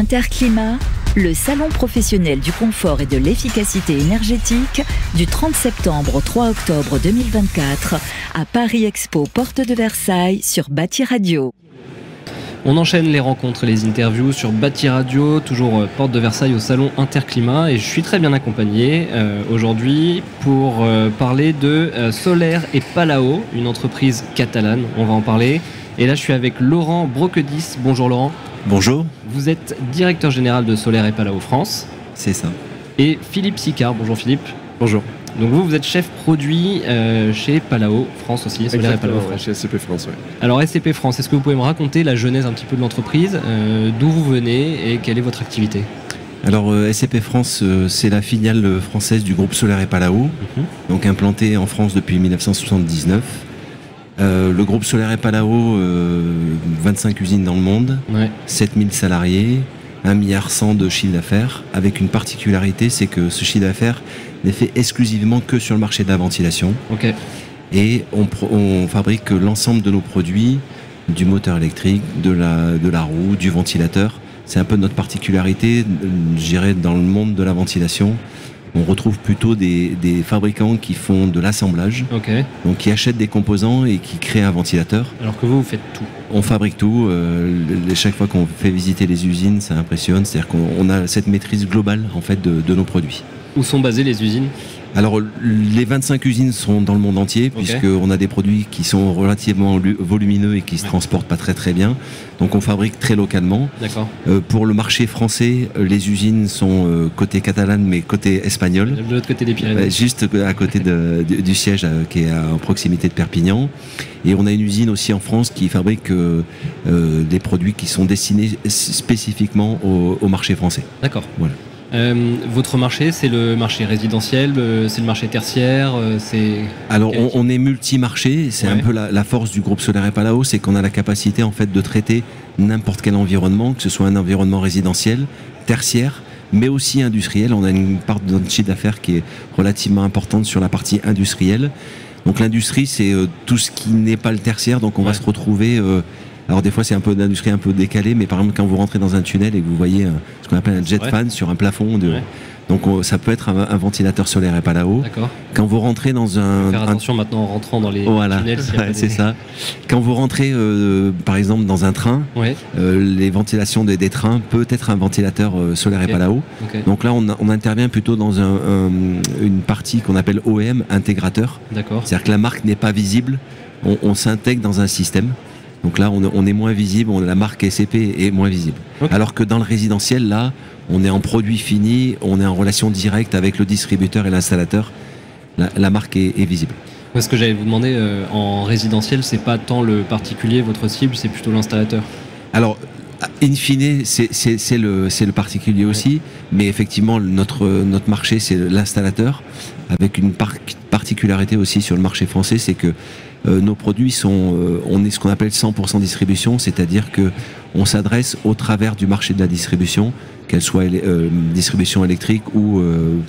Interclimat, le salon professionnel du confort et de l'efficacité énergétique du 30 septembre au 3 octobre 2024 à Paris Expo Porte de Versailles sur Bâti Radio. On enchaîne les rencontres et les interviews sur Bâti Radio, toujours euh, porte de Versailles au salon Interclimat et je suis très bien accompagné euh, aujourd'hui pour euh, parler de Solaire et Palao, une entreprise catalane, on va en parler. Et là je suis avec Laurent Broquedis. Bonjour Laurent. Bonjour. Vous êtes directeur général de Solaire et Palao France. C'est ça. Et Philippe Sicard. Bonjour Philippe. Bonjour. Donc vous, vous êtes chef produit euh, chez Palao France aussi, Solaire et Palao France. Chez SCP France, oui. Alors SCP France, est-ce que vous pouvez me raconter la genèse un petit peu de l'entreprise, euh, d'où vous venez et quelle est votre activité? Alors euh, SCP France, c'est la filiale française du groupe Solaire et Palao, mhm. donc implantée en France depuis 1979. Le groupe Solaire et Palao, 25 usines dans le monde, 7000 salariés, 1,1 milliard de chiffre d'affaires, avec une particularité, c'est que ce chiffre d'affaires n'est fait exclusivement que sur le marché de la ventilation. Et on, fabrique l'ensemble de nos produits, du moteur électrique, de la, de la roue, du ventilateur. C'est un peu notre particularité, je dirais, dans le monde de la ventilation on retrouve plutôt des, fabricants qui font de l'assemblage, donc qui achètent des composants et qui créent un ventilateur. Alors que vous, vous faites tout On fabrique tout. Euh, chaque fois qu'on fait visiter les usines, ça impressionne. C'est-à-dire qu'on a cette maîtrise globale en fait de nos produits. Où sont basées les usines? Alors, les 25 usines sont dans le monde entier, puisqu'on a des produits qui sont relativement volumineux et qui se transportent pas très très bien. Donc, on fabrique très localement. D'accord. Euh, pour le marché français, euh, les usines sont euh, côté catalane, mais côté espagnol. De l'autre côté des Pyrénées. juste à côté du, siège qui est en proximité de Perpignan. Et on a une usine aussi en France qui fabrique des produits qui sont destinés spécifiquement au, au marché français. D'accord. Voilà. Euh, votre marché, c'est le marché résidentiel, euh, c'est le marché tertiaire, euh, c'est. Alors on, est multi-marché, c'est un peu la, force du groupe Solaire et Palao, c'est qu'on a la capacité en fait de traiter n'importe quel environnement, que ce soit un environnement résidentiel, tertiaire, mais aussi industriel. On a une part de notre chiffre d'affaires qui est relativement importante sur la partie industrielle. Donc l'industrie, c'est tout ce qui n'est pas le tertiaire, donc on va se retrouver alors des fois c'est un peu d'industrie un peu décalée, mais par exemple quand vous rentrez dans un tunnel et que vous voyez ce qu'on appelle un jet fan sur un plafond de, Donc ça peut être un, ventilateur solaire et pas là-haut. Quand vous rentrez dans un... Faire attention maintenant en rentrant dans les tunnels. c'est ça. Quand vous rentrez euh, par exemple dans un train, euh, les ventilations des, trains peut être un ventilateur euh, solaire et pas là-haut. Donc là on, intervient plutôt dans une partie qu'on appelle OEM, intégrateur. C'est-à-dire que la marque n'est pas visible, on s'intègre dans un système. Donc là, on, est moins visible, on, la marque SCP est moins visible. Alors que dans le résidentiel, là, on est en produit fini, on est en relation directe avec le distributeur et l'installateur. La, marque est, visible. Ce que j'allais vous demander, euh, en résidentiel, c'est pas tant le particulier, votre cible, c'est plutôt l'installateur. Alors, in fine, c'est le, le, particulier aussi, mais effectivement, notre, notre marché, c'est l'installateur, avec une particularité aussi sur le marché français, c'est que euh, nos produits sont, euh, on est ce qu'on appelle 100% distribution, c'est-à-dire que on s'adresse au travers du marché de la distribution, qu'elle soit euh, distribution électrique ou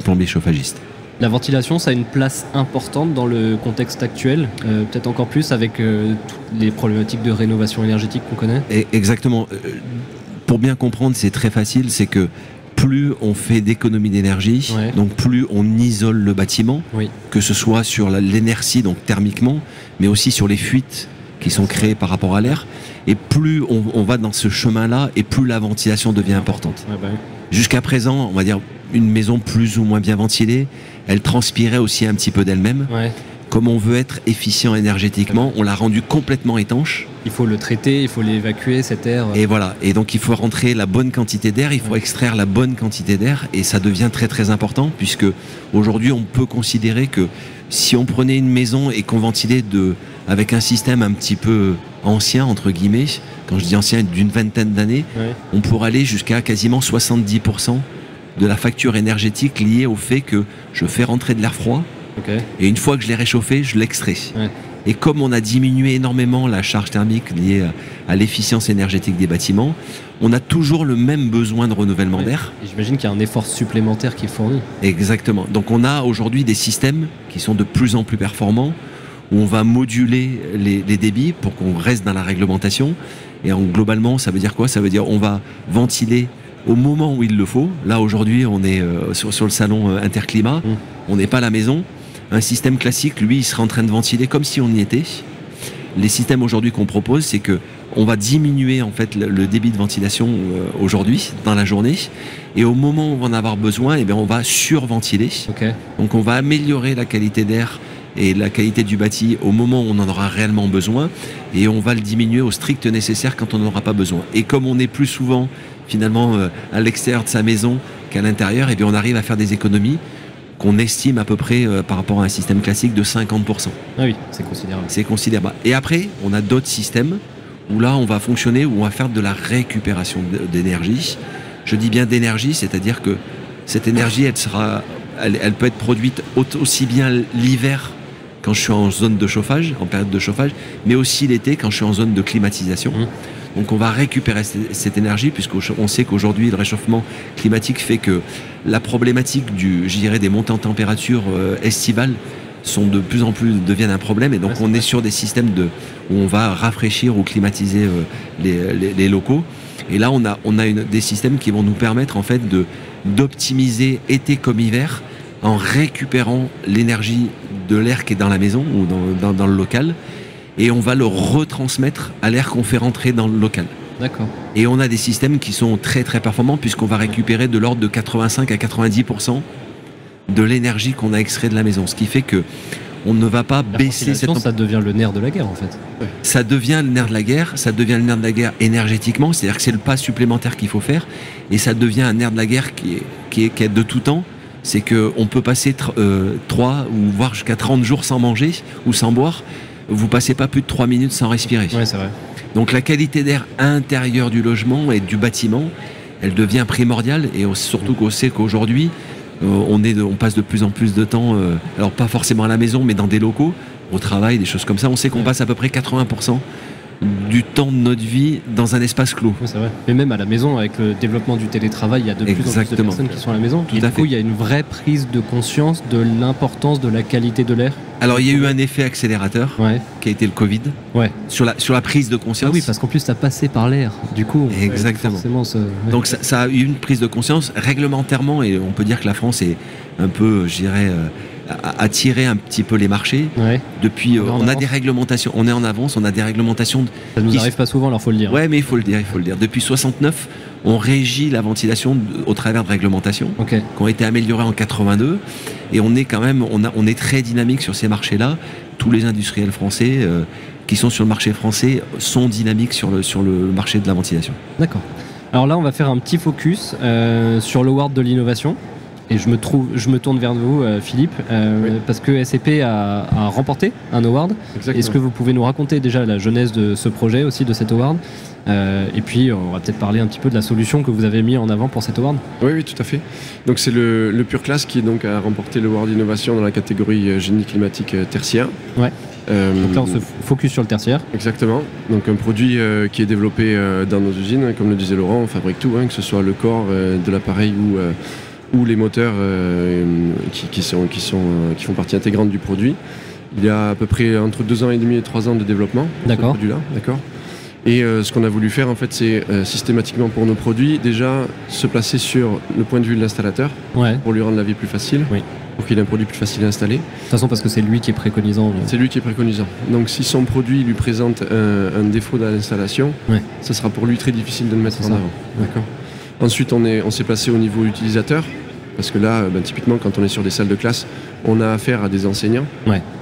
plombier chauffagiste. La ventilation, ça a une place importante dans le contexte actuel, peut-être encore plus avec toutes les problématiques de rénovation énergétique qu'on connaît? exactement. Pour bien comprendre, c'est très facile, c'est que plus on fait d'économie d'énergie, donc plus on isole le bâtiment, que ce soit sur l'énergie, donc thermiquement, mais aussi sur les fuites qui sont créées par rapport à l'air. Et plus on, va dans ce chemin-là, et plus la ventilation devient importante. Bah Jusqu'à présent, on va dire une maison plus ou moins bien ventilée, elle transpirait aussi un petit peu d'elle-même comme on veut être efficient énergétiquement, on l'a rendu complètement étanche. Il faut le traiter, il faut l'évacuer, cet air. Et voilà. Et donc, il faut rentrer la bonne quantité d'air, il faut extraire la bonne quantité d'air. Et ça devient très, très important, puisque aujourd'hui, on peut considérer que si on prenait une maison et qu'on ventilait de, avec un système un petit peu ancien, entre guillemets, quand je dis ancien, d'une vingtaine d'années, on pourrait aller jusqu'à quasiment 70% de la facture énergétique liée au fait que je fais rentrer de l'air froid, et une fois que je l'ai réchauffé, je l'extrais. Et comme on a diminué énormément la charge thermique liée à, l'efficience énergétique des bâtiments, on a toujours le même besoin de renouvellement d'air. J'imagine qu'il y a un effort supplémentaire qui est fourni. Exactement. Donc on a aujourd'hui des systèmes qui sont de plus en plus performants, où on va moduler les, débits pour qu'on reste dans la réglementation. Et en, globalement, ça veut dire quoi? Ça veut dire on va ventiler au moment où il le faut. Là aujourd'hui, on est euh, sur, sur, le salon euh, interclimat, mmh. on n'est pas à la maison. Un système classique, lui, il sera en train de ventiler comme si on y était. Les systèmes aujourd'hui qu'on propose, c'est que on va diminuer en fait le, débit de ventilation euh, aujourd'hui dans la journée, et au moment où on va en avoir besoin, eh bien, on va surventiler. Donc on va améliorer la qualité d'air et la qualité du bâti au moment où on en aura réellement besoin et on va le diminuer au strict nécessaire quand on n'en aura pas besoin. Et comme on est plus souvent finalement euh, à l'extérieur de sa maison qu'à l'intérieur, et eh bien on arrive à faire des économies qu'on estime à peu près euh, par rapport à un système classique de 50%. Ah oui, c'est considérable. C'est considérable. Et après, on a d'autres systèmes où là, on va fonctionner, où on va faire de la récupération d'énergie. Je dis bien d'énergie, c'est-à-dire que cette énergie, elle, sera, elle peut être produite aussi bien l'hiver quand je suis en zone de chauffage, en période de chauffage, mais aussi l'été quand je suis en zone de climatisation. Mmh. Donc on va récupérer cette énergie puisqu'on sait qu'aujourd'hui le réchauffement climatique fait que la problématique du, je dirais, des montées en température euh, estivales sont de plus en plus deviennent un problème. Et donc on est sur des systèmes de où on va rafraîchir ou climatiser euh, les, locaux. Et là on a on a une, des systèmes qui vont nous permettre en fait de d'optimiser été comme hiver en récupérant l'énergie de l'air qui est dans la maison ou dans, le local et on va le retransmettre à l'air qu'on fait rentrer dans le local. D'accord. Et on a des systèmes qui sont très très performants puisqu'on va récupérer de l'ordre de 85 à 90% de l'énergie qu'on a extrait de la maison. Ce qui fait que on ne va pas baisser cette... Ça devient le nerf de la guerre en fait. Ça devient le nerf de la guerre, ça devient le nerf de la guerre énergétiquement, c'est-à-dire que c'est le pas supplémentaire qu'il faut faire, et ça devient un nerf de la guerre qui est, qui est, qui est de tout temps, c'est qu'on peut passer 3 euh, ou voire jusqu'à 30 jours sans manger ou sans boire. Vous passez pas plus de 3 minutes sans respirer. c'est vrai. Donc la qualité d'air intérieur du logement et du bâtiment, elle devient primordiale et surtout qu'on sait qu'aujourd'hui, euh, on, est on passe de plus en plus de temps, euh, alors pas forcément à la maison, mais dans des locaux, au travail, des choses comme ça. On sait qu'on passe à peu près 80% du temps de notre vie dans un espace clos. c'est vrai. Et même à la maison, avec le développement du télétravail, il y a de plus en plus de personnes qui sont à la maison. Tout et du coup, il y a une vraie prise de conscience de l'importance de la qualité de l'air. Alors, il y a eu un effet accélérateur qui a été le Covid. Ouais. Sur la, sur la prise de conscience. Ah oui, parce qu'en plus, ça passé par l'air. Du coup, Exactement. Donc, ça, ça, a eu une prise de conscience réglementairement, et on peut dire que la France est un peu, je dirais, euh, attirer un petit peu les marchés. Depuis, on, a des réglementations, on est en avance, on a des réglementations. Ça nous arrive pas souvent, alors faut le dire. Ouais, mais il faut le dire, il faut le dire. Depuis 69, on régit la ventilation au travers de réglementations qui ont été améliorées en 82, et on est quand même, on, a, on est très dynamique sur ces marchés-là. Tous les industriels français. Euh, qui sont sur le marché français sont dynamiques sur le, sur le marché de la ventilation. D'accord. Alors là, on va faire un petit focus euh, sur le World de l'innovation. Et je me, trouve, je me tourne vers vous, euh, Philippe, euh, parce que SCP a, remporté un award. Est-ce que vous pouvez nous raconter déjà la jeunesse de ce projet aussi, de cet award? Euh, et puis, on va peut-être parler un petit peu de la solution que vous avez mis en avant pour cet award. Oui, oui, tout à fait. Donc, c'est le, le Pure Class qui donc, a remporté l'award d'innovation dans la catégorie génie climatique tertiaire. Ouais. donc là, on se focus sur le tertiaire. Exactement. Donc, un produit qui est développé dans nos usines, comme le disait Laurent, on fabrique tout, hein, que ce soit le corps de l'appareil ou ou les moteurs euh, qui, sont, qui, sont, euh, qui font partie intégrante du produit. Il y a à peu près entre deux ans et demi et trois ans de développement de ce produit-là. D'accord. Et euh, ce qu'on a voulu faire, en fait, c'est systématiquement pour nos produits, déjà se placer sur le point de vue de l'installateur pour lui rendre la vie plus facile, pour qu'il ait un produit plus facile à installer. De toute façon, parce que c'est lui qui est préconisant. C'est lui qui est préconisant. Donc, si son produit lui présente un, défaut dans l'installation, ce sera pour lui très difficile de le mettre en avant. D'accord. Ensuite, on s'est on placé au niveau utilisateur. Parce que là, ben, typiquement, quand on est sur des salles de classe, on a affaire à des enseignants.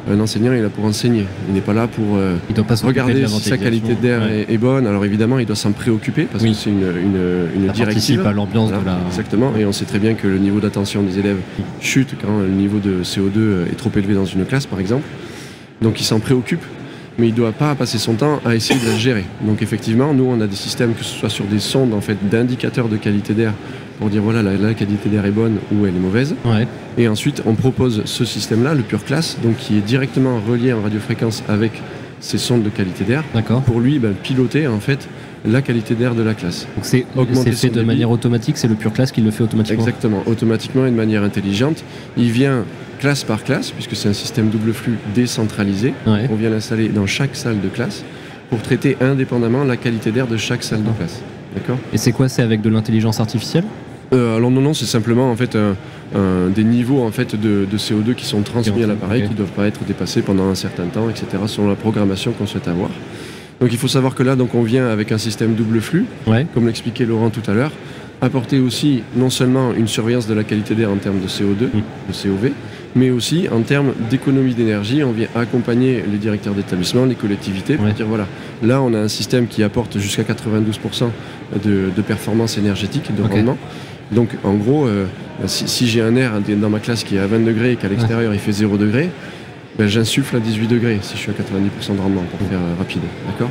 Un enseignant, il est là pour enseigner. Il n'est pas là pour euh, doit pas regarder si sa qualité d'air est, bonne. Alors évidemment, il doit s'en préoccuper parce que c'est une, une, une directive. à l'ambiance de la. Exactement. Et on sait très bien que le niveau d'attention des élèves chute quand le niveau de CO2 est trop élevé dans une classe, par exemple. Donc il s'en préoccupe mais il ne doit pas passer son temps à essayer de la gérer. Donc effectivement, nous, on a des systèmes, que ce soit sur des sondes en fait, d'indicateurs de qualité d'air, pour dire voilà, la, qualité d'air est bonne ou elle est mauvaise. Et ensuite, on propose ce système-là, le Pure Class, donc qui est directement relié en radiofréquence avec ces sondes de qualité d'air, pour lui ben, piloter en fait la qualité d'air de la classe. Donc c'est fait de manière automatique, c'est le Pure Class qui le fait automatiquement Exactement, automatiquement et de manière intelligente. Il vient classe par classe, puisque c'est un système double flux décentralisé. On vient l'installer dans chaque salle de classe pour traiter indépendamment la qualité d'air de chaque salle de classe. D'accord? Et c'est quoi? C'est avec de l'intelligence artificielle? Euh, alors non, non, c'est simplement en fait un- un- des niveaux en fait de, de CO2 qui sont transmis à l'appareil, qui ne doivent pas être dépassés pendant un certain temps, etc. Selon la programmation qu'on souhaite avoir. Donc il faut savoir que là, donc on vient avec un système double flux, Ouais. comme l'expliquait Laurent tout à l'heure, apporter aussi non seulement une surveillance de la qualité d'air en termes de CO2, Mm. de COV, mais aussi en termes d'économie d'énergie. On vient accompagner les directeurs d'établissement, les collectivités, pour Ouais. dire voilà, là on a un système qui apporte jusqu'à 92% de, de performance énergétique et de rendement. Donc en gros, euh, si, si j'ai un air dans ma classe qui est à 20 degrés et qu'à l'extérieur il fait 0 degré, ben, j'insuffle à 18 degrés si je suis à 90% de rendement pour faire euh, rapide. D'accord?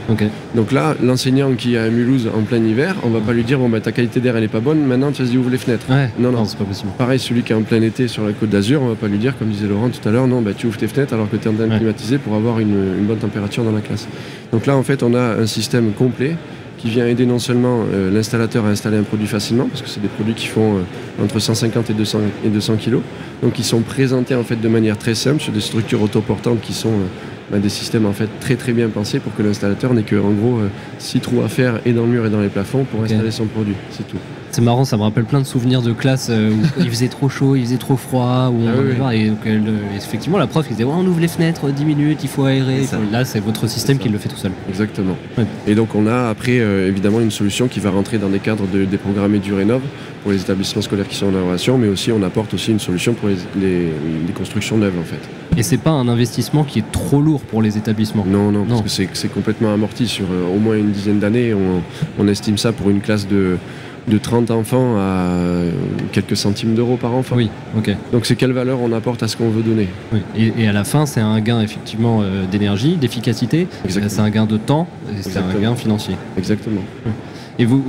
Donc là, l'enseignant qui est à Mulhouse en plein hiver, on va pas lui dire bon bah ta qualité d'air elle est pas bonne, maintenant tu vas ouvre les fenêtres. Ouais. Non, non. c'est pas possible. Pareil, celui qui est en plein été sur la côte d'Azur, on va pas lui dire, comme disait Laurent tout à l'heure, non, bah, tu ouvres tes fenêtres alors que tu es en train de Ouais. climatiser pour avoir une, une bonne température dans la classe. Donc là, en fait, on a un système complet qui vient aider non seulement euh, l'installateur à installer un produit facilement, parce que c'est des produits qui font euh, entre 150 et 200, et 200 kg, donc ils sont présentés en fait de manière très simple sur des structures autoportantes qui sont euh, bah, des systèmes en fait très très bien pensés pour que l'installateur n'ait que en gros 6 trous à faire et dans le mur et dans les plafonds pour installer son produit, c'est tout. C'est marrant, ça me rappelle plein de souvenirs de classe euh, où il faisait trop chaud, il faisait trop froid, où on Ah oui, oui. et donc, euh, le- effectivement la prof il disait ouais, on ouvre les fenêtres 10 minutes, il faut aérer. Là c'est votre système qui le fait tout seul. Exactement. Ouais. Et donc on a après euh, évidemment une solution qui va rentrer dans des cadres de, des programmes du Rénov pour les établissements scolaires qui sont en innovation, mais aussi on apporte aussi une solution pour les, les- les constructions neuves en fait. Et c'est pas un investissement qui est trop lourd pour les établissements. Non, non, parce Non. que c'est- complètement amorti sur euh, au moins une dizaine d'années. On, on estime ça pour une classe de, de 30 enfants à euh, quelques centimes d'euros par enfant. Oui, ok. Donc c'est quelle valeur on apporte à ce qu'on veut donner Oui. Et, et à la fin, c'est un gain effectivement euh, d'énergie, d'efficacité, c'est un gain de temps, et c'est un gain financier. Exactement. Et vous,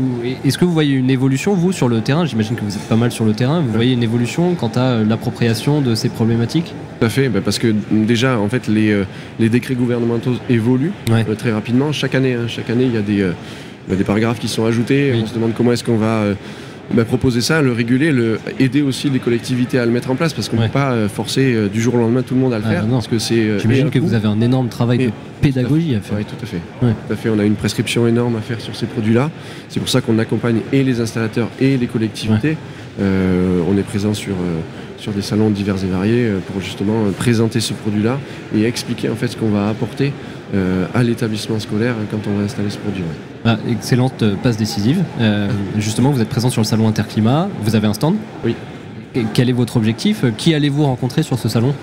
est-ce que vous voyez une évolution, vous, sur le terrain? J'imagine que vous êtes pas mal sur le terrain. Vous voyez une évolution quant à euh, l'appropriation de ces problématiques? Tout à fait, bah, parce que mm, déjà, en fait, les, euh, les décrets gouvernementaux évoluent Ouais. euh, très rapidement. Chaque année, hein, chaque année, il y a des, euh, bah, des paragraphes qui sont ajoutés. Oui. On se demande comment est-ce qu'on va euh, bah, proposer ça, le réguler, le, aider aussi les collectivités à le mettre en place, parce qu'on ne Ouais. peut pas euh, forcer euh, du jour au lendemain tout le monde à le Ah, faire, non. parce que c'est. euh, J'imagine que vous avez un énorme travail de pédagogie à faire. Oui, tout à fait. Ouais. Tout à fait. On a une prescription énorme à faire sur ces produits-là. C'est pour ça qu'on accompagne et les installateurs et les collectivités. Euh, on est présent sur, euh, sur des salons divers et variés euh, pour justement présenter ce produit-là et expliquer en fait ce qu'on va apporter à l'établissement scolaire quand on va installer ce produit. Ouais. Ah, excellente euh, passe décisive. Euh, justement, vous êtes présent sur le salon Interclimat. Vous avez un stand Oui. Et quel est votre objectif? Qui allez-vous rencontrer sur ce salon?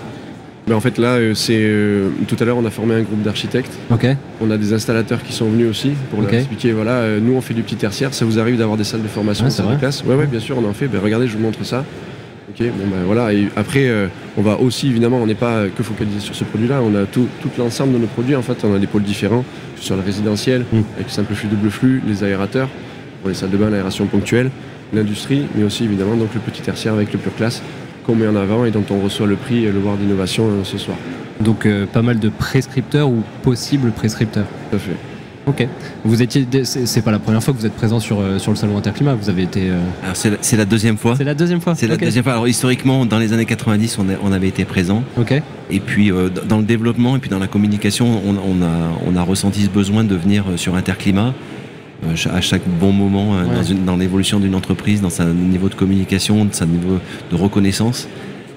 Mais en fait là, euh, c'est euh, tout à l'heure on a formé un groupe d'architectes. Ok. On a des installateurs qui sont venus aussi pour leur expliquer voilà, euh, nous on fait du petit tertiaire, ça vous arrive d'avoir des salles de formation, Ouais, des salles de classe Ouais, ouais, bien sûr, on en fait. Ben, regardez, je vous montre ça. Ok, bon ben voilà. Et après, euh, on va aussi évidemment, on n'est pas que focalisé sur ce produit-là. On a tout, tout l'ensemble de nos produits. En fait, on a des pôles différents soit le résidentiel Mm. avec simple flux, double flux, les aérateurs pour les salles de bain, l'aération ponctuelle, l'industrie, mais aussi évidemment donc le petit tertiaire avec le pure classe qu'on met en avant et dont on reçoit le prix et le War d'innovation euh, ce soir. Donc euh, pas mal de prescripteurs ou possibles prescripteurs. Tout à fait. Ok. Vous étiez, c'est pas la première fois que vous êtes présent sur, euh, sur le salon Interclimat. Vous avez été. euh, Alors c'est la, la deuxième fois. C'est la deuxième fois. C'est la deuxième fois. Alors historiquement, dans les années 90, on, a- on avait été présent. Ok. Et puis euh, dans- le développement et puis dans la communication, on, on a, on a ressenti ce besoin de venir sur Interclimat euh, à chaque bon moment Ouais. dans, dans l'évolution d'une entreprise, dans son niveau de communication, dans son niveau de reconnaissance.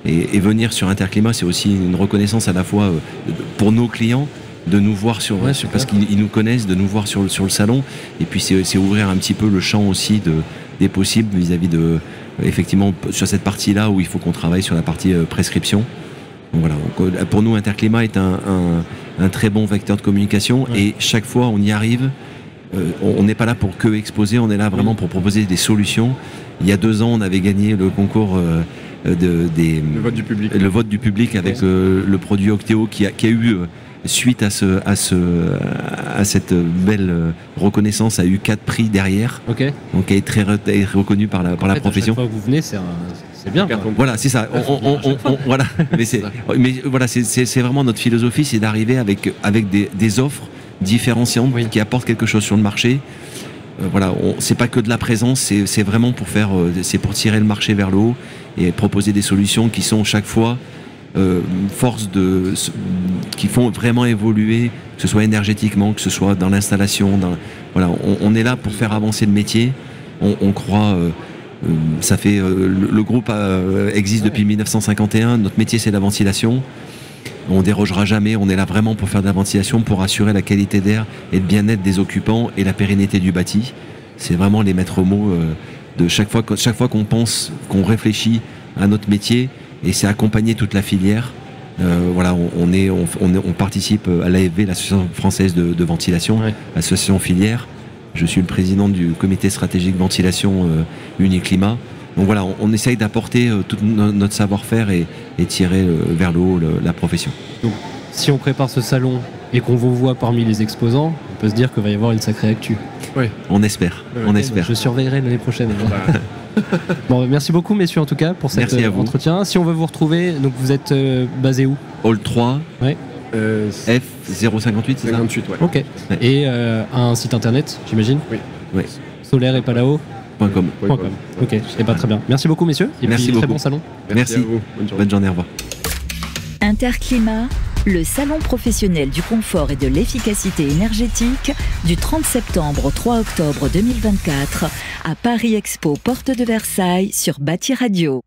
Et, et venir sur Interclimat, c'est aussi une reconnaissance à la fois de- pour nos clients de nous voir sur, Ouais, parce qu'ils ils nous connaissent, de nous voir sur le, sur le salon. Et puis c'est ouvrir un petit peu le champ aussi de, des possibles vis-à-vis de effectivement sur cette partie-là où il faut qu'on travaille sur la partie euh, prescription. Donc voilà, euh, pour nous Interclimat est un, un- un très bon vecteur de communication Ouais. et chaque fois on y arrive. Euh, on n'est pas là pour que exposer, on est là vraiment pour proposer des solutions. Il y a deux ans, on avait gagné le concours euh, de, des, Le vote du public. le vote du public avec euh, le produit Octéo qui a, qui a eu, suite à, ce, à, ce, à cette belle reconnaissance, a eu quatre prix derrière, Ok. donc qui est très re- est reconnu par la, par En la fait, profession. À chaque fois que vous venez, c'est un- c'est bien. Voilà, c'est ça. On- on- on- on- voilà. Mais c'est, mais voilà, c'est, vraiment notre philosophie, c'est d'arriver avec, avec des, des offres différenciantes Oui. qui apportent quelque chose sur le marché. Euh, voilà, c'est pas que de la présence, c'est, c'est vraiment pour faire, euh, c'est pour tirer le marché vers le haut et proposer des solutions qui sont chaque fois euh, forces de, qui font vraiment évoluer, que ce soit énergétiquement, que ce soit dans l'installation. Voilà, on, est là pour faire avancer le métier. On, croit. Euh, euh, ça fait le, groupe existe depuis 1951. Notre métier c'est la ventilation. On dérogera jamais. On est là vraiment pour faire de la ventilation, pour assurer la qualité d'air et le bien-être des occupants et la pérennité du bâti. C'est vraiment les maîtres mots de chaque fois, chaque fois qu'on pense, qu'on réfléchit à notre métier et c'est accompagner toute la filière. Euh, voilà, on, est, on, on, participe à l'AFV, l'Association française de, ventilation, l'association filière. Je suis le président du comité stratégique ventilation euh, Uniclimat. Donc voilà, on, essaye d'apporter euh, tout notre savoir-faire et, tirer vers le haut la profession. Donc, si on prépare ce salon et qu'on vous voit parmi les exposants, on peut se dire qu'il va y avoir une sacrée actu. Oui. On espère. on espère. Je surveillerai l'année prochaine. bon, merci beaucoup, messieurs, en tout cas, pour cet euh, entretien. Si on veut vous retrouver, donc vous êtes euh, basé où? Hall 3. Ouais. Euh, F058, c'est 58, ouais. Ok. Et un site internet, j'imagine? Oui. oui. Solaire et palao .com. Ok, et pas très bien. Merci beaucoup, messieurs. Et Merci très bon salon. Merci. Bonne journée. au revoir. Interclimat, le salon professionnel du confort et de l'efficacité énergétique du 30 septembre au 3 octobre 2024 à Paris Expo, porte de Versailles sur Bâti Radio.